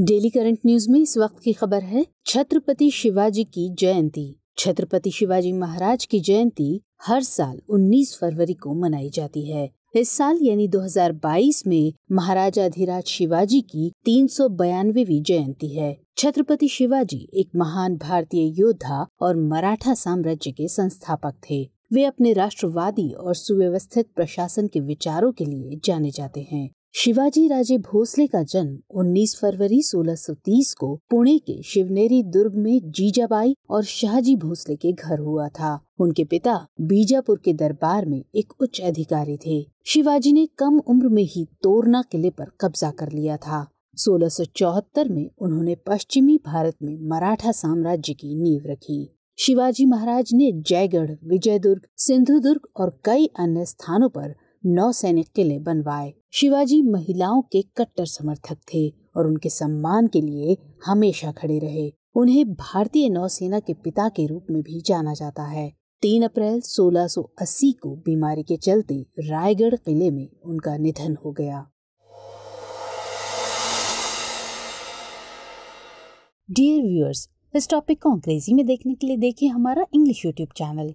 Daily current news में इस वक्त की खबर है, छत्रपति शिवाजी की जयंती। छत्रपति शिवाजी महाराज की जयंती हर साल 19 फरवरी को मनाई जाती है। इस साल यानी 2022 में महाराजा अधिराज शिवाजी की तीन सौ बयानवेवी जयंती है। छत्रपति शिवाजी एक महान भारतीय योद्धा और मराठा साम्राज्य के संस्थापक थे। वे अपने राष्ट्रवादी और सुव्यवस्थित प्रशासन के विचारों के लिए जाने जाते हैं। शिवाजी राजे भोसले का जन्म 19 फरवरी 1630 को पुणे के शिवनेरी दुर्ग में जीजाबाई और शाहजी भोसले के घर हुआ था। उनके पिता बीजापुर के दरबार में एक उच्च अधिकारी थे। शिवाजी ने कम उम्र में ही तोरना किले पर कब्जा कर लिया था। 1674 में उन्होंने पश्चिमी भारत में मराठा साम्राज्य की नींव रखी। शिवाजी महाराज ने जयगढ़, विजयदुर्ग, सिंधुदुर्ग और कई अन्य स्थानों पर नौ सैनिक किले बनवाए। शिवाजी महिलाओं के कट्टर समर्थक थे और उनके सम्मान के लिए हमेशा खड़े रहे। उन्हें भारतीय नौसेना के पिता के रूप में भी जाना जाता है। तीन अप्रैल 1680 को बीमारी के चलते रायगढ़ किले में उनका निधन हो गया। डियर व्यूअर्स इस टॉपिक को अंग्रेज़ी में देखने के लिए देखिए हमारा इंग्लिश यूट्यूब चैनल